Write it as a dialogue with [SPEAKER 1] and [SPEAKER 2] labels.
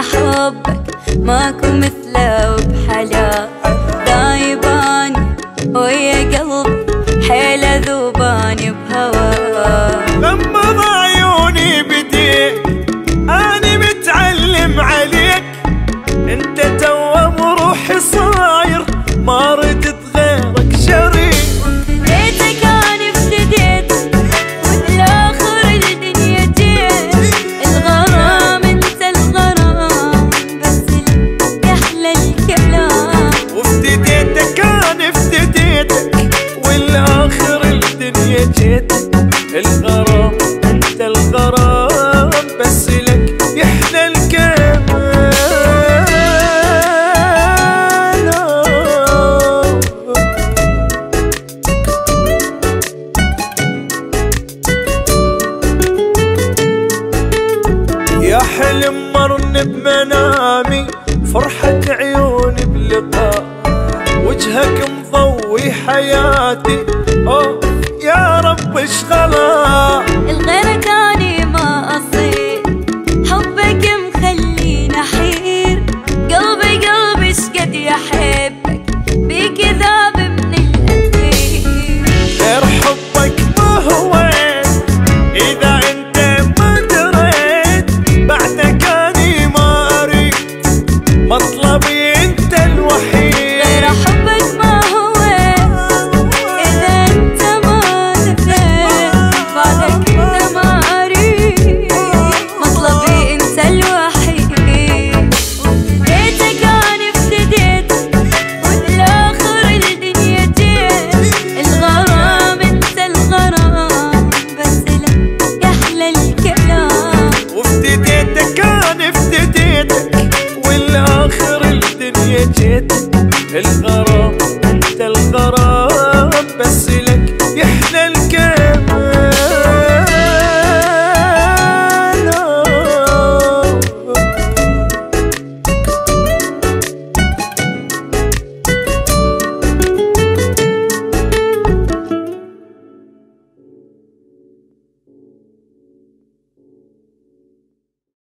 [SPEAKER 1] حبك ماكو مثله بحلا الدنيا جيت الغرام أنت الغرام بس لك
[SPEAKER 2] يحلى الكمال. يا حلم مرن بمنامي فرحة عيوني بلقاء وجهك مضوي حياتي. أوه. يا رب اشغلها
[SPEAKER 1] الغيرك اني ما أصير. حبك مخليني أحير. قلبي قلبي شقد يحبك
[SPEAKER 2] دنيا جيت الغرام